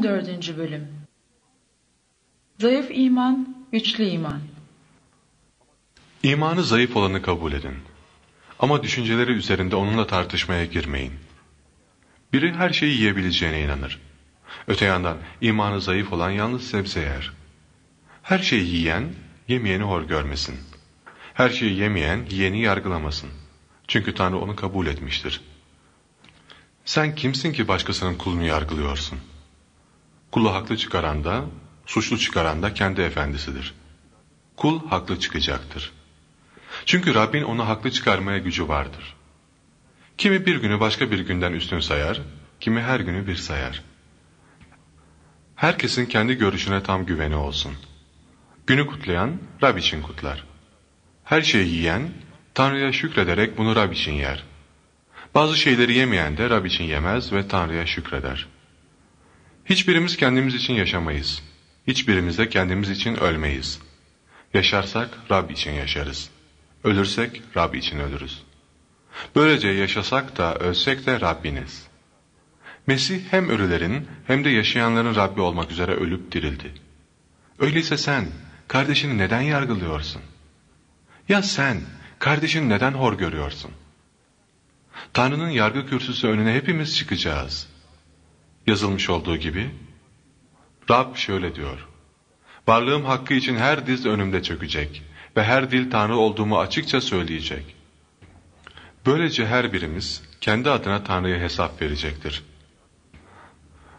14. Bölüm Zayıf iman, güçlü iman. İmanı zayıf olanı kabul edin. Ama düşünceleri üzerinde onunla tartışmaya girmeyin. Biri her şeyi yiyebileceğine inanır. Öte yandan imanı zayıf olan yalnız sebze yer. Her şeyi yiyen, yemeyeni hor görmesin. Her şeyi yemeyen, yiyeni yargılamasın. Çünkü Tanrı onu kabul etmiştir. Sen kimsin ki başkasının kulunu yargılıyorsun? Kulu haklı çıkaran da, suçlu çıkaran da kendi efendisidir. Kul haklı çıkacaktır. Çünkü Rabbin onu haklı çıkarmaya gücü vardır. Kimi bir günü başka bir günden üstün sayar, kimi her günü bir sayar. Herkesin kendi görüşüne tam güveni olsun. Günü kutlayan Rab için kutlar. Her şeyi yiyen, Tanrı'ya şükrederek bunu Rab için yer. Bazı şeyleri yemeyen de Rab için yemez ve Tanrı'ya şükreder. Hiçbirimiz kendimiz için yaşamayız. Hiçbirimiz de kendimiz için ölmeyiz. Yaşarsak Rab için yaşarız. Ölürsek Rab için ölürüz. Böylece yaşasak da ölsek de Rabbiniz. Mesih hem ölülerin hem de yaşayanların Rabbi olmak üzere ölüp dirildi. Öyleyse sen kardeşini neden yargılıyorsun? Ya sen kardeşini neden hor görüyorsun? Tanrı'nın yargı kürsüsü önüne hepimiz çıkacağız. Yazılmış olduğu gibi, Rab şöyle diyor, Varlığım hakkı için her diz önümde çökecek ve her dil Tanrı olduğumu açıkça söyleyecek. Böylece her birimiz kendi adına Tanrı'ya hesap verecektir.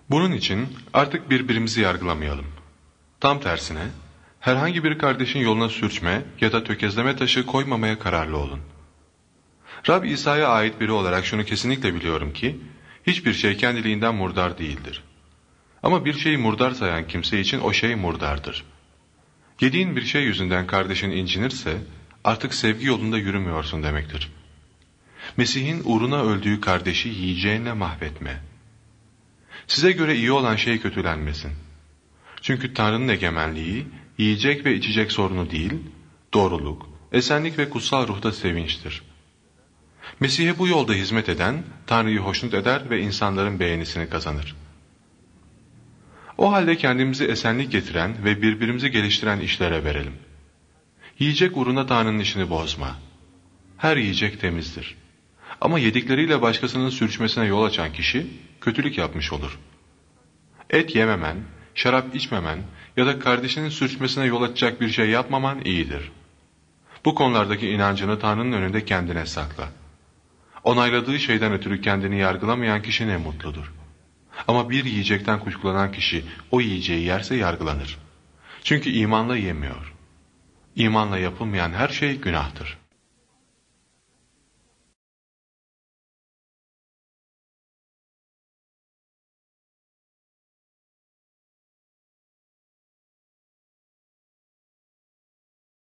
Bunun için artık birbirimizi yargılamayalım. Tam tersine, herhangi bir kardeşin yoluna sürçme ya da tökezleme taşı koymamaya kararlı olun. Rab İsa'ya ait biri olarak şunu kesinlikle biliyorum ki, hiçbir şey kendiliğinden murdar değildir. Ama bir şeyi murdar sayan kimse için o şey murdardır. Yediğin bir şey yüzünden kardeşin incinirse, artık sevgi yolunda yürümüyorsun demektir. Mesih'in uğruna öldüğü kardeşi yiyeceğinle mahvetme. Size göre iyi olan şey kötülenmesin. Çünkü Tanrı'nın egemenliği, yiyecek ve içecek sorunu değil, doğruluk, esenlik ve kutsal ruhta sevinçtir. Mesih'e bu yolda hizmet eden, Tanrı'yı hoşnut eder ve insanların beğenisini kazanır. O halde kendimizi esenlik getiren ve birbirimizi geliştiren işlere verelim. Yiyecek uğruna Tanrı'nın işini bozma. Her yiyecek temizdir. Ama yedikleriyle başkasının sürçmesine yol açan kişi kötülük yapmış olur. Et yememen, şarap içmemen ya da kardeşinin sürçmesine yol açacak bir şey yapmaman iyidir. Bu konulardaki inancını Tanrı'nın önünde kendine sakla. Onayladığı şeyden ötürü kendini yargılamayan kişi ne mutludur. Ama bir yiyecekten kuşkulanan kişi o yiyeceği yerse yargılanır. Çünkü imanla yemiyor. İmanla yapılmayan her şey günahtır.